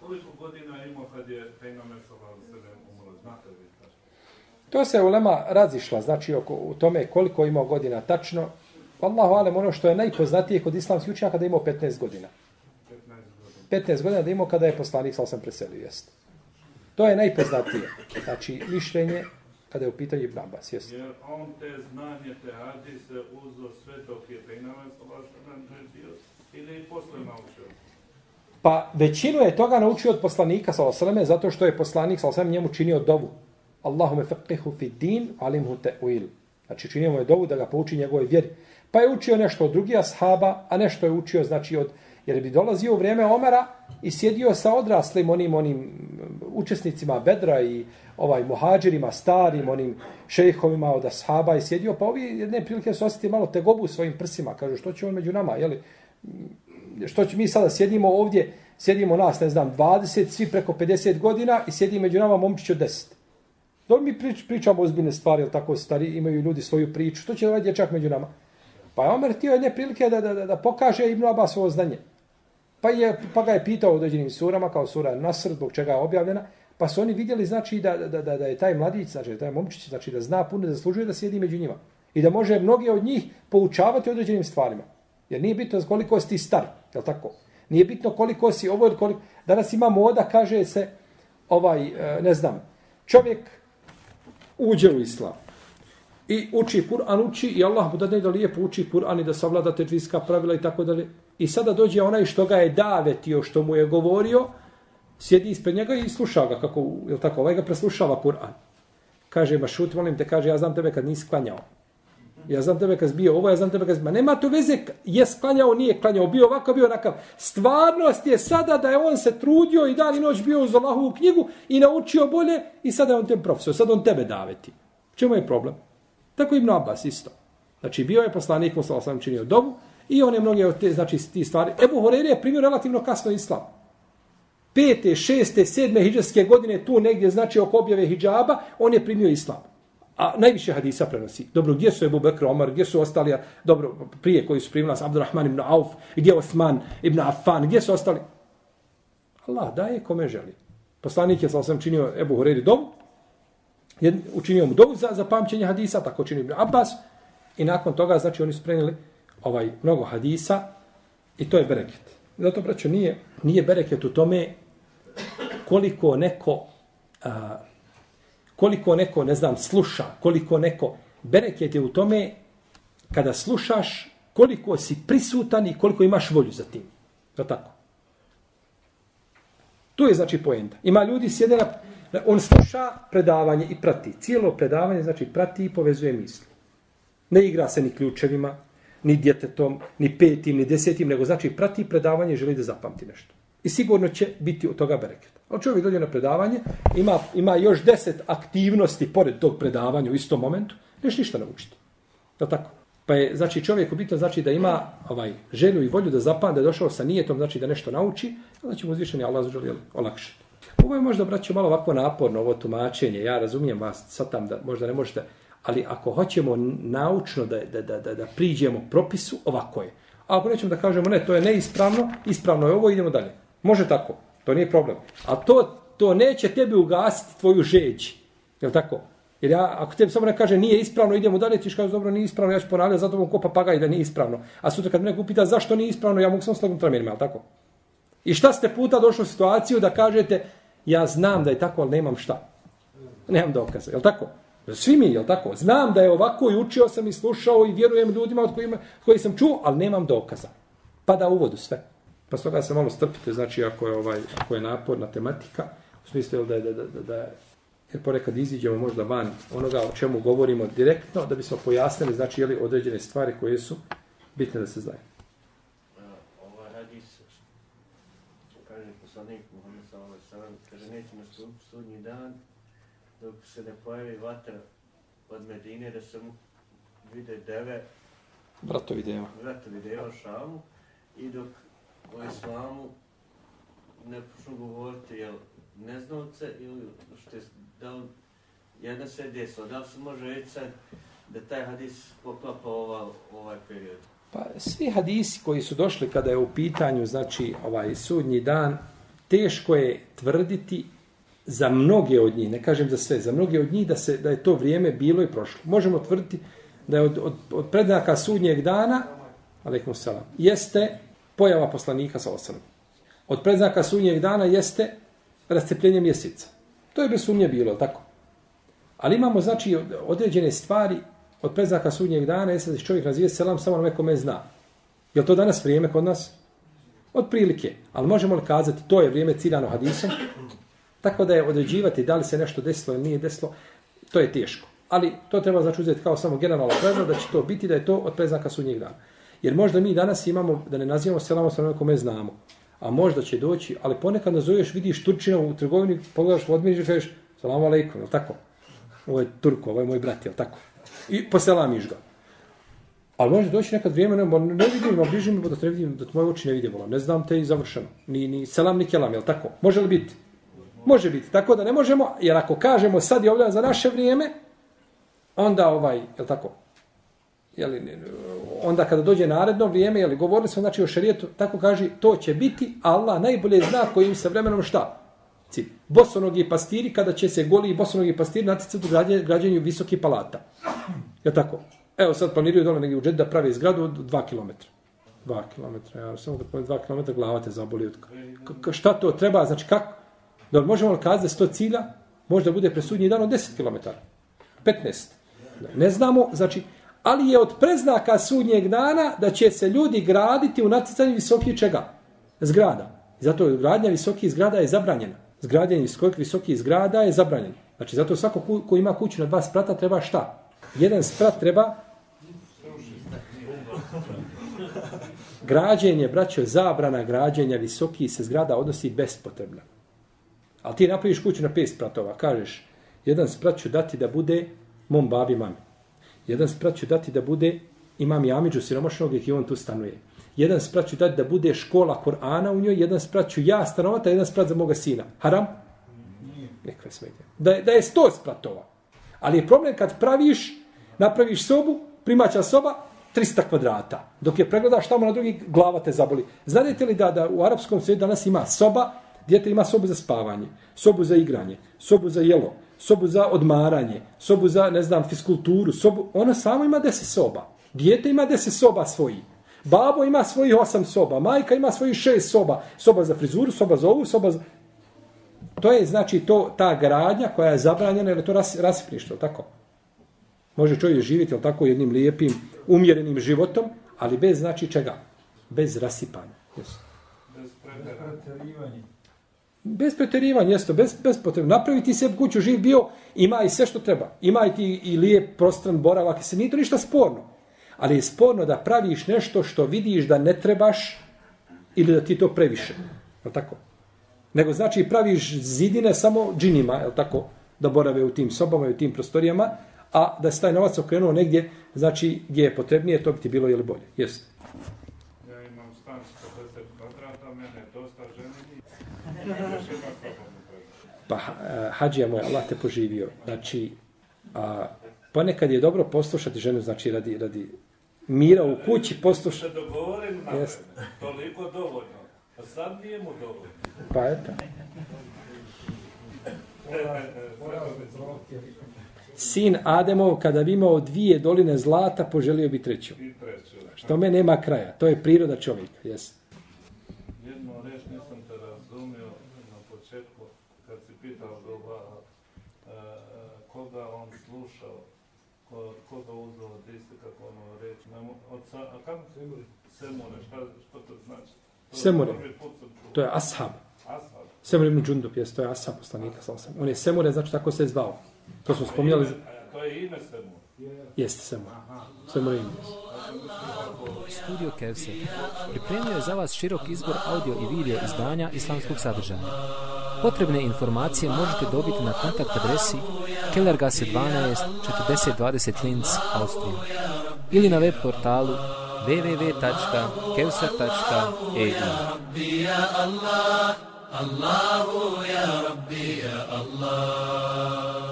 koliko godina je imao kad je Pejnamer sallallahu alejhi ve sellem umro? Znate li tačno? To se ulema razišla, znači oko, u tome koliko imao godina tačno. Allahu alem, ono što je najpoznatije kod islamskih učenjaka da je imao 15 godina. 15 godina. 15 godina da je imao kada je poslanik sa osam preselio, jest. To je najpoznatije. Znači, mišljenje kada je u pitanju Ibn Abbas, jest. Jer on te znanje, te hadise uzo sve dok je ve sellem živio ili i posle naučio? Pa većinu je toga naučio od poslanika sa osrame, zato što je poslanik sa osrame njemu činio dovu. Allahume faqihu fi din, alimhu ta'wil. Znači činio mu je dovu da ga pouči njegove vjeri. Pa je učio nešto od drugih ashaba, a nešto je učio znači od jer bi dolazio u vrijeme Omara i sjedio sa odraslim onim onim učesnicima Bedra i ovaj muhađirima, starim onim šejhovima od ashaba i sjedio pa ovi jedne prilike su osjetili malo tegobu u svojim prsima kažu što će on među nama je li što će mi sada sjedimo ovdje sjedimo nas ne znam 20 svi preko 50 godina i sjedi među nama momčić od 10 Dobro mi prič, pričamo ozbiljne stvari, ali tako stari, imaju ljudi svoju priču. Što će ovaj dječak među nama? Pa je Omer htio jedne prilike da, da, da, da pokaže Ibn Abbas svoje znanje. Pa, je, pa ga je pitao u određenim surama, kao sura Nasr, zbog čega je objavljena, pa su oni vidjeli znači da, da, da, da je taj mladić, znači taj momčić, znači da zna puno, da zaslužuje da sjedi među njima. I da može mnogi od njih poučavati određenim stvarima. Jer nije bitno koliko si ti star, je tako? Nije bitno koliko si ovo, koliko... Danas ima moda, kaže se, ovaj, e, ne znam, čovjek uđe u islam i uči Kur'an, uči i Allah mu dadne da lijepo uči Kur'an i da savlada teđvijska pravila i tako dalje. I sada dođe onaj što ga je davetio, što mu je govorio, sjedi ispred njega i sluša ga, kako, je tako, ovaj ga preslušava Kur'an. Kaže, ma šut, molim te, kaže, ja znam tebe kad nisi klanjao. Ja znam tebe kad bio ovo, ja znam tebe kad Ma nema to veze, je sklanjao, nije klanjao, bio ovako, bio onakav. Stvarnost je sada da je on se trudio i dan i noć bio uz Allahovu knjigu i naučio bolje i sada je on tem profesor, sada on tebe daveti. Čemu je problem? Tako Ibn Abbas isto. Znači, bio je poslanik, mu sam činio dobu i on je mnoge od te, znači, ti stvari. Ebu Horeire je primio relativno kasno islam. Pete, šeste, sedme hijđarske godine tu negdje, znači, oko objave hijjaba, on je primio islam. A najviše hadisa prenosi. Dobro, gdje su Ebu Bekr, Omar, gdje su ostali, dobro, prije koji su primili nas, Abdurrahman ibn Auf, gdje je Osman ibn Affan, gdje su ostali? Allah daje kome želi. Poslanik je, sam činio Ebu Horeire dobu, učinio mu dom za, za pamćenje hadisa, tako činio Ibn Abbas, i nakon toga, znači, oni su prenili ovaj, mnogo hadisa, i to je bereket. Zato, braćo, nije, nije bereket u tome koliko neko, a, koliko neko, ne znam, sluša, koliko neko, bereket je u tome kada slušaš koliko si prisutan i koliko imaš volju za tim. Je tako? To je, znači, poenta. Ima ljudi sjede na, On sluša predavanje i prati. Cijelo predavanje znači prati i povezuje misli. Ne igra se ni ključevima, ni djetetom, ni petim, ni desetim, nego znači prati predavanje i želi da zapamti nešto. I sigurno će biti od toga bereket. Ali čovjek dođe na predavanje, ima, ima još deset aktivnosti pored tog predavanja u istom momentu, neš ništa naučiti. Je tako? Pa je, znači, čovjek bitno znači da ima ovaj želju i volju da zapamti, da je došao sa nijetom, znači da nešto nauči, znači mu uzvišeni Allah zaželi olakšati. Ovo je možda, braću, malo ovako naporno, ovo tumačenje. Ja razumijem vas sad tam da možda ne možete, ali ako hoćemo naučno da, da, da, da, da priđemo propisu, ovako je. A ako nećemo da kažemo ne, to je neispravno, ispravno je ovo, idemo dalje. Može tako. To nije problem. A to, to neće tebi ugasiti tvoju žeđ. Je li tako? Jer ja, ako tebi samo ne kaže nije ispravno, idemo dalje, ti kažeš dobro, nije ispravno, ja ću ponavljati, zato vam ko papagaj da nije ispravno. A sutra kad me neko pita zašto nije ispravno, ja mogu samo slagom tramenima, je li tako? I šta ste puta došli u situaciju da kažete, ja znam da je tako, ali nemam šta. Nemam dokaza, je li tako? Svi mi, jel tako? Znam da je ovako i učio sam i slušao i vjerujem ljudima od kojima, koji sam čuo, ali nemam dokaza. Pada u vodu sve. Pa s toga se malo strpite, znači ako je, ovaj, ako je naporna tematika, u smislu da je, da, da, da, da, jer ponekad iziđemo možda van onoga o čemu govorimo direktno, da bismo pojasnili, znači, jeli određene stvari koje su bitne da se znaju. Ovaj hadis, kaže poslanik Muhammed sallallahu alejhi ve sellem, kaže neće nastupiti sudnji dan dok se ne pojavi vatra od Medine da se mu vide deve, Bratovi deva. vratovi deva Šamu i dok o islamu ne počnu govoriti jel neznalce ili što je, da li jedna se desila, da li se može reći sad da taj hadis poklapa ova, ovaj period? Pa svi hadisi koji su došli kada je u pitanju, znači, ovaj sudnji dan, teško je tvrditi za mnoge od njih, ne kažem za sve, za mnoge od njih da se da je to vrijeme bilo i prošlo. Možemo tvrditi da je od, od, od prednaka sudnjeg dana, alaikum selam, jeste pojava poslanika sa osanom. Od predznaka sudnjeg dana jeste rascepljenje mjeseca. To je bez sumnje bilo, tako? Ali imamo, znači, određene stvari od predznaka sudnjeg dana, jeste da se čovjek nazive selam samo na nekome zna. Je li to danas vrijeme kod nas? Od prilike. Ali možemo li kazati, to je vrijeme ciljano hadisom? Tako da je određivati da li se nešto desilo ili nije desilo, to je teško. Ali to treba znači uzeti kao samo generalno pravilo da će to biti da je to od preznaka sudnjeg dana. Jer možda mi danas imamo, da ne nazivamo selamo sa onome kome znamo, a možda će doći, ali ponekad nazoveš, vidiš Turčina u trgovini, pogledaš u odmiriš i kažeš, salamu alaikum, je tako? Ovo je Turko, ovo je moj brat, je tako? I poselamiš ga. Ali može doći nekad vrijeme, ne, ne vidim, ma bliži mi, da te ne vidim, da te moje oči ne vide, volam, ne znam te i završeno. Ni, ni selam, ni kelam, je tako? Može li biti? Može biti. Tako da ne možemo, jer ako kažemo sad je ovdje za naše vrijeme, onda ovaj, je li tako? Jeli, onda kada dođe naredno vrijeme, jeli, govorili smo znači o šerijetu, tako kaže, to će biti, Allah najbolje zna kojim se vremenom šta? Cilj. Bosonogi pastiri, kada će se goli i bosonogi pastiri naticati u građe- građenju visoki palata. Je tako? Evo sad planiraju dole negdje u džet da prave zgradu od 2 km. 2 km, ja samo kad pojem 2 km glava te zaboli. Od... K- šta to treba, znači kako? Da li možemo li kazati da sto cilja? Možda bude presudnji dan od 10 km. 15. Ne znamo, znači, ali je od preznaka sudnjeg dana da će se ljudi graditi u naticanju visokih čega? Zgrada. Zato je gradnja visokih zgrada je zabranjena. Zgradnja visokih, visokih zgrada je zabranjena. Znači, zato svako ko, ko ima kuću na dva sprata treba šta? Jedan sprat treba građenje, braćo, zabrana građenja visokih se zgrada odnosi bespotrebna. Ali ti napraviš kuću na pet spratova, kažeš, jedan sprat ću dati da bude mom babi mami. Jedan sprat ću dati da bude imam i Amidžu siromašnog i on tu stanuje. Jedan sprat ću dati da bude škola Korana u njoj, jedan sprat ću ja stanovati, a jedan sprat za moga sina. Haram? Nekve smetje. Da je, da je sto spratova. Ali je problem kad praviš, napraviš sobu, primaća soba, 300 kvadrata. Dok je pregledaš tamo na drugi, glava te zaboli. Znate li da, da u arapskom svijetu danas ima soba, Dijete ima sobu za spavanje, sobu za igranje, sobu za jelo, sobu za odmaranje, sobu za, ne znam, fiskulturu, sobu, ona samo ima 10 soba. Dijete ima 10 soba svoji. Babo ima svojih 8 soba, majka ima svojih 6 soba. Soba za frizuru, soba za ovu, soba za... To je, znači, to ta gradnja koja je zabranjena, jer je to ras, rasipništvo, tako? Može čovjek živjeti, jel tako, jednim lijepim, umjerenim životom, ali bez, znači, čega? Bez rasipanja. Yes. Bez preterivanja. Bez pretjerivanja, jesto, bez, bez potrebno. Napraviti sebi kuću, živ bio, ima i sve što treba. Ima i ti i lijep prostran boravak, se nije to ništa sporno. Ali je sporno da praviš nešto što vidiš da ne trebaš ili da ti to previše. Je tako? Nego znači praviš zidine samo džinima, je tako? Da borave u tim sobama i u tim prostorijama, a da se taj novac okrenuo negdje, znači gdje je potrebnije, to bi ti bilo ili bolje. Jeste. Ja imam stan 40 kvadrata, mene dosta ženi. Još ima. Pa uh, hađija moj, Allah te poživio. Znači, a, ponekad je dobro poslušati ženu, znači radi, radi mira u kući, Se poslušati. dogovorim na Jeste. toliko dovoljno. A sad nije mu dovoljno. Pa eto. Sin Ademov, kada bi imao dvije doline zlata, poželio bi treću. Što me nema kraja. To je priroda čovjeka. Jes. Jednu reč nisam te razumio na početku, kad si pitao Doba, e, koga on slušao, ko, koga uzeo od iste, kako ono reći, od sa, a kako se imali? Semure, šta, što to znači? To Semure. sam čuo. To je ashab. Ashab. Semur ibn Džundup, jes, to je ashab poslanika. sa osam. On je Semure, znači tako se je zvao. To smo spominjali. To je ime Semur. Jeste Semur. Semur ime. Studio Kevse pripremio je za vas širok izbor audio i video izdanja islamskog sadržaja. Potrebne informacije možete dobiti na kontakt adresi Kellergasse 12 4020 Linz, Austrija ili na web portalu www.kevser.eu Allahu ya Rabbi ya Allah